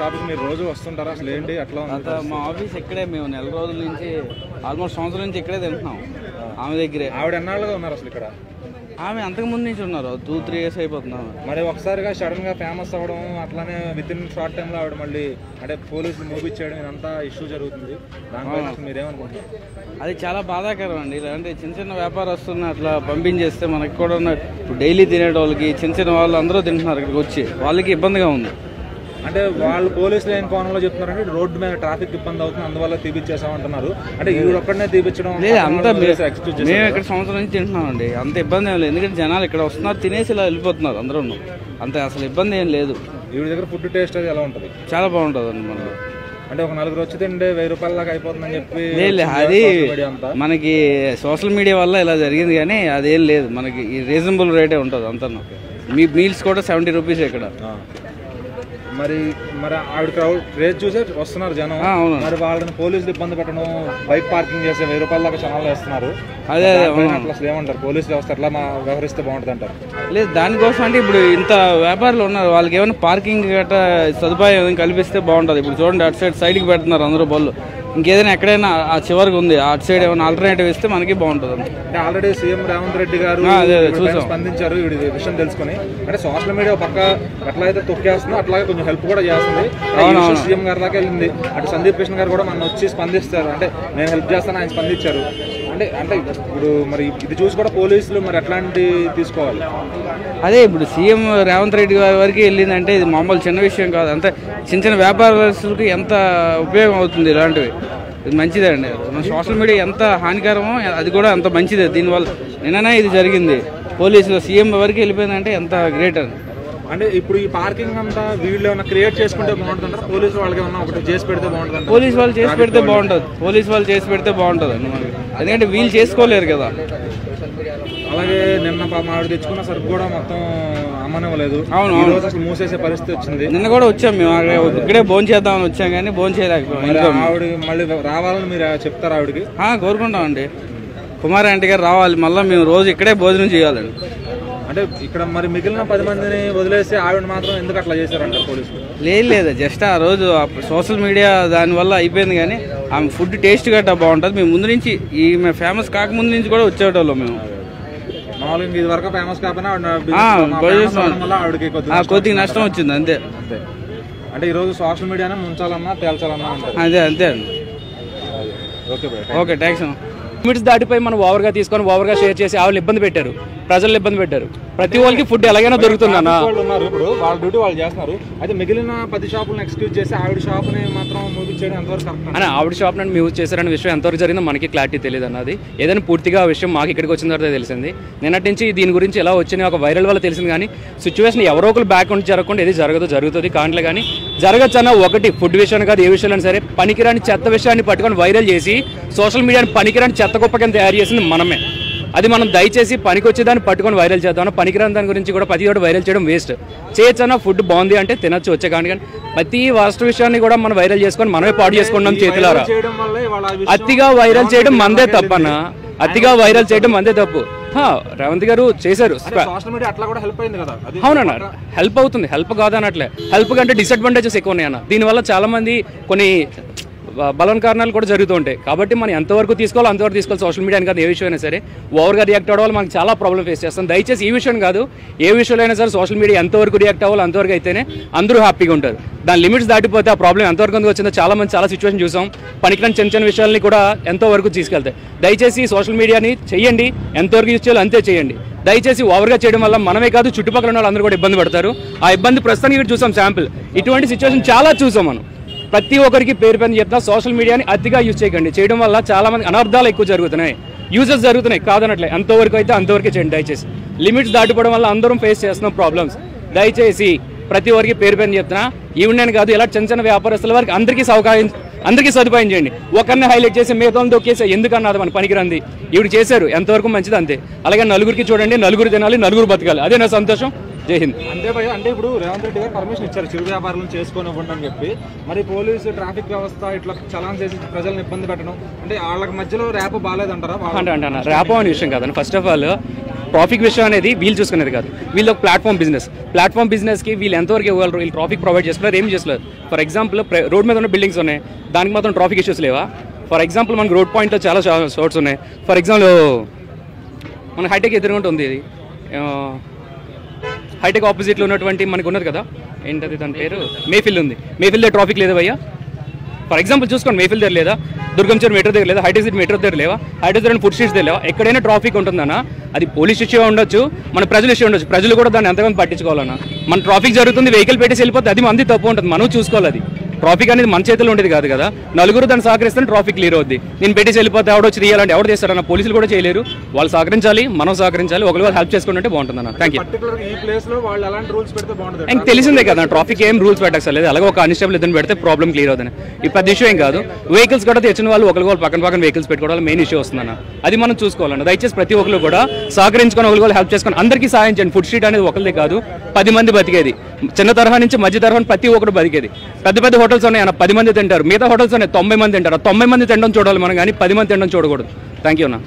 షాప్కి మీరు రోజు వస్తుంటారా? అసలు ఏంటి? అట్లా అంత మా ఆఫీస్ ఇక్కడే మేము నెల రోజుల నుంచి ఆల్మోస్ట్ సంవత్సరం నుంచి ఇక్కడే తింటున్నాం. ఆమె దగ్గరే. ఆవిడ ఎన్నాళ్ళుగా ఉన్నారు అసలు ఇక్కడ? ఆమె అంతకు ముందు నుంచి ఉన్నారు. టూ త్రీ ఇయర్స్ అయిపోతున్నాం మరి ఒకసారిగా సడన్గా ఫేమస్ అవ్వడం అట్లానే విత్ ఇన్ షార్ట్ టైం లో ఆవిడ మళ్ళీ అంటే పోలీసులు మూపించేయడం ఇదంతా ఇష్యూ జరుగుతుంది. అది చాలా బాధాకరం అండి. ఇలాంటి చిన్న చిన్న వ్యాపారస్తులను అట్లా పంపించేస్తే మనకి కూడా డైలీ తినే వాళ్ళకి చిన్న చిన్న వాళ్ళు అందరూ తింటున్నారు ఇక్కడికి వచ్చి. వాళ్ళకి ఇబ్బందిగా ఉంది. అంటే వాళ్ళు పోలీసులు ఏం కోణంలో చెప్తున్నారంటే రోడ్డు మీద ట్రాఫిక్ ఇబ్బంది అవుతుంది అందువల్ల తీపిచ్చేసామంటున్నారు. అంటే ఈవిడ ఒక్కడనే తీపిచ్చడం లేదు అంతా ఎక్స్క్యూజ్ మేము ఇక్కడ సంవత్సరం నుంచి తింటున్నామండి. అంత ఇబ్బంది ఏం లేదు. ఎందుకంటే జనాలు ఇక్కడ వస్తున్నారు తినేసి ఇలా వెళ్ళిపోతున్నారు అందరూ అంత అసలు ఇబ్బంది ఏం లేదు. ఈవిడ దగ్గర ఫుడ్ టేస్ట్ అది ఎలా ఉంటుంది? చాలా బాగుంటుంది అండి మనకి అంటే ఒక నలుగురు వచ్చి తింటే వెయ్యి రూపాయల దాకా అయిపోతుందని చెప్పి అది మనకి సోషల్ మీడియా వల్ల ఇలా జరిగింది కానీ అదేం లేదు. మనకి రీజనబుల్ రేటే ఉంటుంది అంతా మీ మీల్స్ కూడా సెవెంటీ రూపీస్ ఇక్కడ. మరి మరి ఆవిడ క్రౌడ్ రేట్ చూసే వస్తున్నారు జనం. మరి వాళ్ళని పోలీసులు ఇబ్బంది పెట్టడం బైక్ పార్కింగ్ చేసే వెయ్యి రూపాయల దాకా జనాలు వేస్తున్నారు. అదే అసలు ఏమంటారు? పోలీస్ వ్యవస్థ ఎట్లా మా వ్యవహరిస్తే బాగుంటుంది అంటారు లేదు దానికోసం అంటే ఇప్పుడు ఇంత వ్యాపారులు ఉన్నారు. వాళ్ళకి ఏమైనా పార్కింగ్ గట్రా సదుపాయం కల్పిస్తే బాగుంటుంది. ఇప్పుడు చూడండి అటు సైడ్ సైడ్కి పెడుతున్నారు అందరూ బళ్ళు. ఇంకేదైనా ఎక్కడైనా ఆ చివరికి ఉంది అటు సైడ్ ఏమైనా ఆల్టర్నేటివ్ ఇస్తే మనకి బాగుంటుంది. అంటే ఆల్రెడీ సీఎం రేవంత్ రెడ్డి గారు చూసాం. స్పందించారు ఈ విషయం తెలుసుకుని. అంటే సోషల్ మీడియా పక్క ఎట్లయితే తొక్కేస్తుందో అట్లాగే కొంచెం హెల్ప్ కూడా చేస్తుంది. సీఎం గారి దాకా వెళ్ళింది. అటు సందీప్ కృష్ణ గారు కూడా మన వచ్చి స్పందిస్తారు. అంటే నేను హెల్ప్ చేస్తాను ఆయన స్పందించారు. అంటే అంటే ఇప్పుడు మరి ఇది చూసి కూడా పోలీసులు మరి ఎట్లాంటి తీసుకోవాలి? అదే ఇప్పుడు సీఎం రేవంత్ రెడ్డి గారి వరకు వెళ్ళిందంటే ఇది మామూలు చిన్న విషయం కాదు. అంతే చిన్న చిన్న వ్యాపారస్తులకు ఎంత ఉపయోగం అవుతుంది ఇలాంటివి? ఇది మంచిదే అండి. మన సోషల్ మీడియా ఎంత హానికరమో అది కూడా అంత మంచిదే. దీనివల్ల నిన్ననే ఇది జరిగింది. పోలీసులు సీఎం వరకు వెళ్ళిపోయిందంటే ఎంత గ్రేట్ అని అంటే ఇప్పుడు ఈ పార్కింగ్ అంతా వీళ్ళు ఏమైనా క్రియేట్ చేసుకుంటే బాగుంటుంటారా పోలీసు వాళ్ళకి ఏమన్నా ఒకటి చేసి పెడితే బాగుంటుంది పోలీస్ వాళ్ళు చేసి పెడితే బాగుంటుంది. పోలీస్ వాళ్ళు చేసి పెడితే బాగుంటుంది అండి ఎందుకంటే వీళ్ళు చేసుకోలేరు కదా. అలాగే నిన్న పాపం ఆవిడ తెచ్చుకున్న సరుకు కూడా మొత్తం అమ్మనివ్వలేదు. అవును, ఈ. రోజు అసలు మూసేసే పరిస్థితి వచ్చింది. నిన్న కూడా వచ్చాం మేము. అక్కడ ఇక్కడే భోజనం చేద్దామని వచ్చాం కానీ భోజనం చేయలేకపోయాం ఆవిడ మళ్ళీ రావాలని మీరు చెప్తారా ఆవిడకి? కోరుకుంటామండి. కుమార్ ఆంటీ గారు రావాలి. మళ్ళీ మేము రోజు ఇక్కడే భోజనం చేయాలండి. అంటే ఇక్కడ మరి మిగిలిన పది మందిని వదిలేసి ఆవిడ మాత్రం ఎందుకు అట్లా చేశారంట పోలీసులు? లేదు లేదు. జస్ట్ ఆ రోజు సోషల్ మీడియా దానివల్ల అయిపోయింది కానీ ఆమె ఫుడ్ టేస్ట్ గట్టా బాగుంటుంది. మేము ముందు నుంచి ఈమె ఫేమస్ కాకముందు నుంచి కూడా వచ్చేటోళ్ళం మేము. కొద్దిగా నష్టం వచ్చింది అంతే. అంతే. అంటే ఈ రోజు సోషల్ మీడియానే ముంచాలన్నా తేల్చాలన్నా అంతే అండి ఓకే ఓకే థ్యాంక్స్ లిమిట్స్ దాటిపోయి మనం ఓవర్గా తీసుకొని ఓవర్గా షేర్ చేసి ఆవిడ ఇబ్బంది పెట్టారు. ప్రజలు ఇబ్బంది పెట్టారు. ప్రతి వాళ్ళకి ఫుడ్ ఎలాగైనా దొరుకుతుందన్న వాళ్ళు ఇప్పుడు వాళ్ళ డ్యూటీ వాళ్ళు చేస్తున్నారు. అయితే మిగిలిన పది షాపులను ఎక్స్క్యూజ్ చేసి ఆవిడ షాప్ని మాత్రం మూపించడం ఎంతవరకు కరెక్ట్ అని ఆవిడ షాప్ నుండి చేశారనే విషయం ఎంతవరకు జరిగిందో మనకి క్లారిటీ తెలియదు అన్నది ఏదైనా పూర్తిగా ఆ విషయం మాకు ఇక్కడికి వచ్చిన తర్వాత తెలిసింది. నిన్నటి నుంచి దీని గురించి ఎలా వచ్చింది ఒక వైరల్ వల్ల తెలిసింది కానీ సిచ్యువేషన్ ఎవరో ఒకరు బ్యాక్ ఉండి జరగకుండా ఏది జరగదు జరుగుతుంది కాంట్లే కానీ జరగచ్చు అన్న ఒకటి ఫుడ్ విషయాన్ని కాదు ఏ విషయంలో సరే పనికిరాని చెత్త విషయాన్ని పట్టుకొని వైరల్ చేసి సోషల్ మీడియాని పనికిరాని చెత్త కుప్ప కింద తయారు చేసింది మనమే. అది మనం దయచేసి పనికి వచ్చేదాన్ని పట్టుకొని వైరల్ చేద్దాం పనికిరాని దాని గురించి కూడా ప్రతి ఒక్కటి వైరల్ చేయడం వేస్ట్ చేయొచ్చు అన్న ఫుడ్ బాగుంది అంటే తినొచ్చు వచ్చే కానీ కానీ ప్రతి వాస్ట్ విషయాన్ని కూడా మనం వైరల్ చేసుకొని మనమే పాడు చేసుకుంటాం చేతులారా. అతిగా వైరల్ చేయడం మందే తప్పన్న. అతిగా వైరల్ చేయడం మందే తప్పు. హా, రేవంత్ గారు చేశారు. అవునన్న హెల్ప్ అవుతుంది. హెల్ప్ కాదనట్లే హెల్ప్ కంటే డిసడ్వాంటేజెస్ ఎక్కువ ఉన్నాయి అన్న దీనివల్ల చాలా మంది కొన్ని బలం కారణాలు కూడా జరుగుతూ ఉంటాయి. కాబట్టి మనం ఎంతవరకు తీసుకోవాలో అంతవరకు తీసుకోవాలి సోషల్ మీడియాని కాదు ఏ విషయమైనా సరే. ఓవర్గా రియాక్ట్ అవ్వడం మనకు చాలా ప్రాబ్లం ఫేస్ చేస్తాం. దయచేసి ఈ విషయం కాదు ఏ విషయంలో అయినా సరే సోషల్ మీడియా ఎంతవరకు రియాక్ట్ అవ్వాలో అంతవరకు అయితేనే అందరూ హ్యాపీగా ఉంటారు. దాని లిమిట్స్ దాటిపోతే ఆ ప్రాబ్లం ఎంతవరకు వచ్చిందో చాలా మంది చాలా సిచ్యువేషన్ చూసాం. పనికిరాని చిన్న చిన్న విషయాల్ని కూడా ఎంతో వరకు తీసుకెళ్తాయి. దయచేసి సోషల్ మీడియాని చేయండి ఎంతవరకు యూజ్ చేయాలో అంతే చేయండి దయచేసి ఓవర్గా చేయడం వల్ల మనమే కాదు చుట్టుపక్కల ఉన్న వాళ్ళందరూ కూడా ఇబ్బంది పడతారు. ఆ ఇబ్బంది ప్రస్తుతానికి చూసాం శాంపుల్ ఇటువంటి సిచ్యువేషన్ చాలా చూసాం మనం. ప్రతి ఒక్కరికి పేరు పని చెప్తున్నా సోషల్ మీడియాని అతిగా యూజ్ చేయకండి. చేయడం వల్ల చాలా మంది అనర్థాలు ఎక్కువ జరుగుతున్నాయి. యూజెస్ జరుగుతున్నాయి. కాదనట్లే. అంతవరకు అయితే అంతవరకే చేయండి. దయచేసి. లిమిట్స్ దాటిపోవడం వల్ల అందరం ఫేస్ చేస్తున్నాం ప్రాబ్లమ్స్ దయచేసి ప్రతి ఒక్కరికి పేరు పైన చెప్తున్నా. ఈవిడని కాదు ఇలా చిన్న చిన్న వ్యాపారస్తుల వారికి అందరికీ సౌకర్యం అందరికీ సదుపాయం చేయండి. ఒకరిని హైలైట్ చేసి మిగతాను దొక్కేసే ఎందుకన్నా అది మన పనికిరంది. ఈవిడ చేశారు. ఎంతవరకు మంచిది అంతే. అలాగే నలుగురికి చూడండి నలుగురు తినాలి నలుగురు బతకాలి. అదే నా సంతోషం. జై హింద్ అంతే భయ్య అంటే ఇప్పుడు రేవంత్ రెడ్డి గారు పర్మిషన్ ఇచ్చారు చిరు వ్యాపారులను చేసుకొని ఇవ్వండి అని చెప్పి. మరి పోలీసు ట్రాఫిక్ వ్యవస్థ ఇట్లా చలాన్ చేసి ప్రజలను ఇబ్బంది పెట్టడం అంటే వాళ్ళకి మధ్యలో ర్యాప్ బాగాలేదంటారా? అంటే అంటే అన్న ర్యాపో అనే విషయం కాదండి. ఫస్ట్ ఆఫ్ ఆల్ ట్రాఫిక్ విషయం అనేది వీళ్ళు చూసుకునేది కాదు. వీళ్ళు ఒక ప్లాట్ఫామ్ బిజినెస్ ప్లాట్ఫామ్ బిజినెస్కి వీళ్ళు ఎంతవరకు ఇవ్వగలరు వీళ్ళు ట్రాఫిక్ ప్రొవైడ్ చేస్తున్నారు ఏం చేస్తున్నారు ఫర్ ఎగ్జాంపుల్ రోడ్ మీద ఉన్న బిల్డింగ్స్ ఉన్నాయి. దానికి మాత్రం ట్రాఫిక్ ఇష్యూస్ లేవా? ఫర్ ఎగ్జాంపుల్ మనకు రోడ్ పాయింట్లో చాలా షార్ట్స్ ఉన్నాయి. ఫర్ ఎగ్జాంపుల్ మన హైటెక్ ఎదురుగుంటూ ఉంది ఇది. హైటెక్ ఆపోజిట్లో ఉన్నటువంటి మనకు ఉన్నది కదా? ఏంటది దాని పేరు? మేఫిల్ ఉంది. మేఫిల్ దగ్గర ట్రాఫిక్ లేదా భయ్యా ఫర్ ఎగ్జాంపుల్ చూసుకోండి మేఫిల్ దగ్గర లేదా? దుర్గంచర్ మెట్రో దగ్గర లేదా? హైటెక్ సిటీ మెట్రో దగ్గర లేవా? హైటెక్ దగ్గర ఫుడ్ స్ట్రీట్స్ దగ్గర లేవా? ఎక్కడైనా ట్రాఫిక్ ఉంటుందన్నా? అది పోలీస్ ఇష్యూ ఉండొచ్చు మన ప్రజలు ఇష్యూ ఉండొచ్చు. ప్రజలు కూడా దాన్ని ఎంతగానో పట్టించుకోవాలన్నా. మన ట్రాఫిక్ జరుగుతుంది వెహికల్ పెట్టేసి వెళ్ళిపోతే అది మంది తప్పు ఉంటుంది. మనం చూసుకోవాలి అది. ట్రాఫిక్ అనేది మన చేతిలో ఉండేది కాదు కదా. నలుగురు దాన్ని సహకరిస్తే ట్రాఫిక్ క్లియర్ అవుద్ది. నేను పెట్టేసి వెళ్ళిపోతే ఎవడో వచ్చి తీయాలంటే ఎవరు చేస్తారన్న పోలీసులు కూడా చేయలేరు. వాళ్ళు సహకరించాలి మనం సహకరించాలి ఒకరి వాళ్ళు హెల్ప్ చేసుకుంటే బాగుంటుందన్న థ్యాంక్ యూ బాగుంటుంది? తెలిసిందే కదా ట్రాఫిక్ ఏం రూల్స్ పెట్టక్కర్లేదు. అలాగే ఒక కానిస్టేబుల్ ఇద్దరు పెడితే ప్రాబ్లం క్లియర్ అవుతుంది. ఈ పెద్ద ఇష్యూ ఏం కాదు. వెహికల్స్ కూడా తెచ్చిన వాళ్ళు ఒకరికి వాళ్ళు పక్కన పక్కన వెహికల్స్ పెట్టుకోవడం మెయిన్ ఇష్యూ వస్తుందన్న అది మనం చూసుకోవాలన్న. దయచేసి ప్రతి ఒక్కరు కూడా సహకరించుకొని వాళ్ళు హెల్ప్ చేసుకొని అందరికీ సహాయం చేయండి. ఫుడ్ స్ట్రీట్ అనేది ఒకరిదే కాదు పది మంది బతికేది. చిన్న తరహా నుంచి మధ్య తరహా ప్రతి ఒక్కరు బతికేది. పెద్ద పెద్ద హోటల్స్ ఉన్నాయి అన్న పది మంది తింటారు. మిగతా హోటల్స్ ఉన్నాయి తొంభై మంది తింటారు. తొంభై మంది తినడం చూడాలి మనం కానీ పది మంది తినడం చూడకూడదు. థ్యాంక్ యూ అన్న.